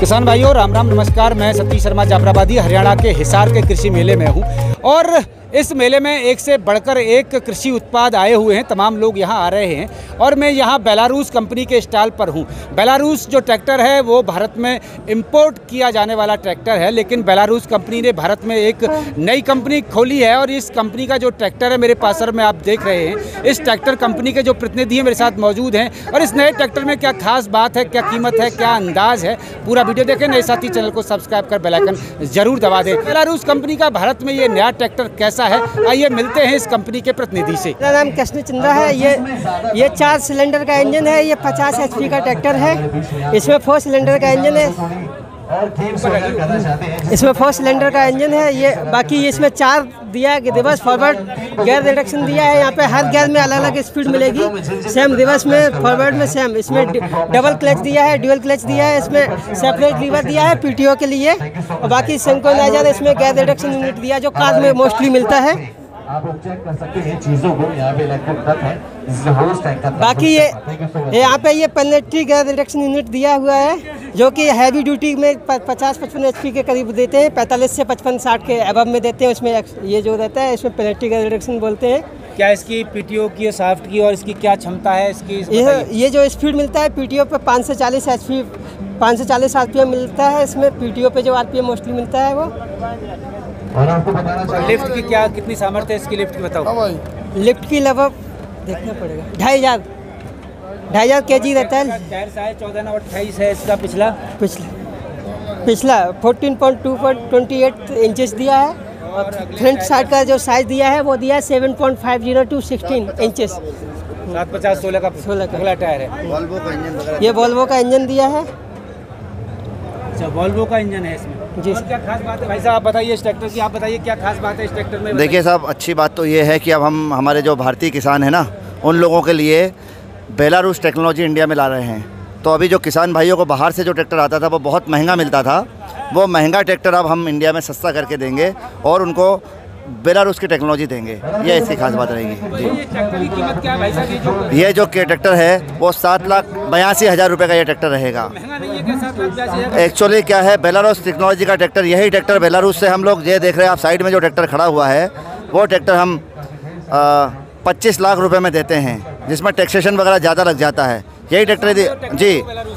किसान भाइयों, राम राम, नमस्कार। मैं सतीश शर्मा, जाफराबादी, हरियाणा के हिसार के कृषि मेले में हूँ। और इस मेले में एक से बढ़कर एक कृषि उत्पाद आए हुए हैं, तमाम लोग यहाँ आ रहे हैं। और मैं यहाँ बेलारूस कंपनी के स्टॉल पर हूँ। बेलारूस जो ट्रैक्टर है, वो भारत में इंपोर्ट किया जाने वाला ट्रैक्टर है, लेकिन बेलारूस कंपनी ने भारत में एक नई कंपनी खोली है और इस कंपनी का जो ट्रैक्टर है, मेरे पास सर में आप देख रहे हैं। इस ट्रैक्टर कंपनी के जो प्रतिनिधि हैं, मेरे साथ मौजूद हैं। और इस नए ट्रैक्टर में क्या खास बात है, क्या कीमत है, क्या अंदाज है, पूरा वीडियो देखें। नए साथी चैनल को सब्सक्राइब कर बेलाइकन ज़रूर दबा दें। बेलारूस कंपनी का भारत में ये नया ट्रैक्टर कैसा है। आइए, मिलते हैं इस कंपनी के प्रतिनिधि से। मेरा नाम कृष्ण चंद्रा है। ये ये चार सिलेंडर का इंजन है। ये 50 एचपी का ट्रैक्टर है। इसमें फोर सिलेंडर का इंजन है। इसमें फोर सिलेंडर का इंजन है, ये बाकी इसमें चार दिया है रिवर्स फॉरवर्ड गेयर रिडक्शन दिया है, यहाँ पे हर गैर में अलग अलग स्पीड मिलेगी। सेम रिवर्स में फॉरवर्ड में सेम इसमें डबल क्लच दिया है ड्यूअल क्लच दिया है, इसमें सेपरेट लीवर दिया है पीटीओ के लिए। और बाकी सिंक्रोनाइजर इसमें गेयर रिडक्शन यूनिट दिया जो कार में मोस्टली मिलता है। आप लोग चेक कर सकते हैं चीज़ों को यहाँ पे इलेक्ट्रिक ट्रक है होस्ट टैंक का बाकी ये यहाँ पे ये पेनेट्री गैस रिडक्शन यूनिट दिया हुआ है जो कि हैवी ड्यूटी में पचास पचपन एचपी के करीब देते हैं पैंतालीस से पचपन साठ के अबव में देते हैं उसमें ये जो रहता है इसमें पेनेट्री गैस रिडक्शन बोलते हैं। क्या इसकी पीटीओ की साफ्ट की और इसकी क्या क्षमता है इसकी ये ये जो स्पीड मिलता है पीटीओ पे पाँच से चालीस एच पी पाँच से चालीस आर मिलता है इसमें पीटीओ पे जो आर मोस्टली मिलता है वो। और आपको बताना चाहिए लिफ्ट की क्या कितनी सामर्थ्य है इसकी लिफ्ट की बताओ। लिफ्ट की लगभग देखना पड़ेगा। ढाई हज़ार। ढाई हज़ार के जी रहता है। टायर साइज़ चौदह नौ अट्ठाईस है इसका पिछला। पिछला। पिछला। Fourteen point two point twenty eight inches दिया है। और फ्रंट साइड का जो साइज़ दिया है वो दिया है seven point five zero two sixteen inches सात पचास सोलह का सोलह का। अगला टायर है। ये वॉल्वो का इंजन दिया है। अच्छा वॉल्वो का इंजन है इसमें। जी और क्या खास बात है? भाई साहब आप बताइए इस ट्रैक्टर की आप बताइए क्या खास बात है इस ट्रैक्टर में? देखिए साहब अच्छी बात तो ये है कि अब हम हमारे जो भारतीय किसान हैं ना उन लोगों के लिए बेलारूस टेक्नोलॉजी इंडिया में ला रहे हैं। तो अभी जो किसान भाइयों को बाहर से जो ट्रैक्टर आता था वो बहुत महँगा मिलता था। वो महँगा ट्रैक्टर अब हम इंडिया में सस्ता करके देंगे और उनको बेलारूस की टेक्नोलॉजी देंगे। ये इसकी खास बात रहेगी। जी। ये जो ट्रैक्टर है वो सात लाख बयासी हज़ार रुपये का ये ट्रैक्टर रहेगा। एक्चुअली क्या है? बेलारूस टेक्नोलॉजी का ट्रैक्टर यही ट्रैक्टर बेलारूस से हम लोग ये देख रहे हैं। आप साइड में जो ट्रैक्टर खड़ा हुआ है वो ट्रैक्टर हम पच्चीस लाख रुपये में देते हैं जिसमें टैक्सेशन वगैरह ज़्यादा लग जाता है। यही ट्रैक्टर जी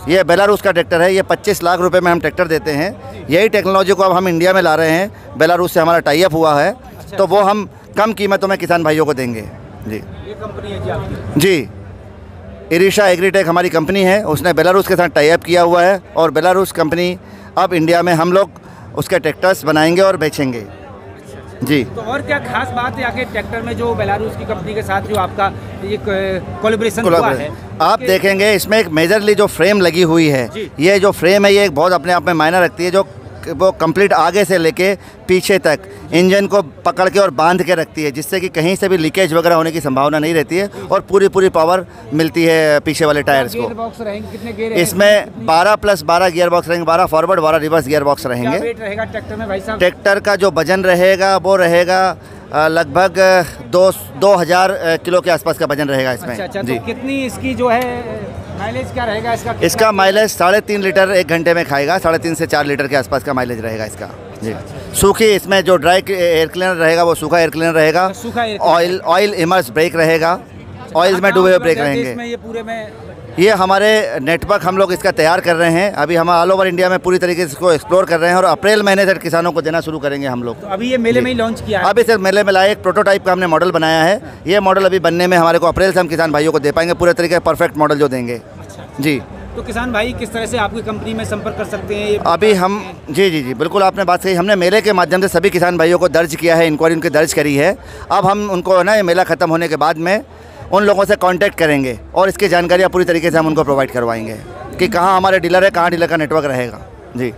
ये बेलारूस का ट्रैक्टर है ये 25 लाख रुपए में हम ट्रैक्टर देते हैं। यही टेक्नोलॉजी को अब हम इंडिया में ला रहे हैं। बेलारूस से हमारा टाइप हुआ है तो वो हम कम कीमतों में किसान भाइयों को देंगे। जी। ये कंपनी है जी आपकी? जी। इरिशा एग्रीटेक हमारी कंपनी है। उसने बेलारूस के साथ टाई अप किया हुआ है और बेलारूस कंपनी अब इंडिया में हम लोग उसके ट्रैक्टर्स बनाएँगे और बेचेंगे। जी। तो और क्या खास बात है आगे ट्रैक्टर में जो बेलारूस की कंपनी के साथ जो आपका ये कोलेब्रेशन हुआ है? आप देखेंगे इसमें एक मेजरली जो फ्रेम लगी हुई है ये जो फ्रेम है ये एक बहुत अपने आप में मायना रखती है जो वो कंप्लीट आगे से लेके पीछे तक इंजन को पकड़ के और बाँध के रखती है जिससे कि कहीं से भी लीकेज वगैरह होने की संभावना नहीं रहती है और पूरी पूरी पावर मिलती है पीछे वाले टायर्स को? इसमें 12 प्लस 12 गियर बॉक्स रहेंगे 12 फॉरवर्ड 12 रिवर्स गियर बॉक्स रहेंगे। ट्रैक्टर का जो वज़न रहेगा वो रहेगा लगभग दो दो हज़ार किलो के आसपास का वज़न रहेगा इसमें। अच्छा अच्छा इसमें तो जी। कितनी इसकी जो है माइलेज क्या रहेगा इसका? इसका माइलेज साढ़े तीन लीटर एक घंटे में खाएगा साढ़े तीन से चार लीटर के आसपास का माइलेज रहेगा इसका। जी। सूखी इसमें जो ड्राई एयर क्लीनर रहेगा वो सूखा एयर क्लीनर रहेगा। सूखा ऑयल ऑयल इमर्स ब्रेक रहेगा। ऑयल में डूबे हुए ब्रेक रहेंगे। ये पूरे में ये हमारे नेटवर्क हम लोग इसका तैयार कर रहे हैं। अभी हम ऑल ओवर इंडिया में पूरी तरीके से इसको एक्सप्लोर कर रहे हैं और अप्रैल महीने तक किसानों को देना शुरू करेंगे हम लोग। तो अभी ये मेले में ही लॉन्च किया है। अभी सिर्फ़ मेले में लाए एक प्रोटोटाइप का हमने मॉडल बनाया है। ये मॉडल अभी बनने में हमारे को अप्रैल से हम किसान भाइयों को दे पाएँगे। पूरे तरीके परफेक्ट मॉडल जो देंगे। जी। तो किसान भाई किस तरह से आपकी कंपनी में संपर्क कर सकते हैं? अभी हम जी जी जी बिल्कुल आपने बात कही। हमने मेले के माध्यम से सभी किसान भाइयों को दर्ज किया है इंक्वायरी उनकी दर्ज करी है। अब हम उनको ना ये मेला ख़त्म होने के बाद में उन लोगों से कांटेक्ट करेंगे और इसकी जानकारियाँ पूरी तरीके से हम उनको प्रोवाइड करवाएँगे कि कहाँ हमारे डीलर है, कहाँ डीलर का नेटवर्क रहेगा। जी।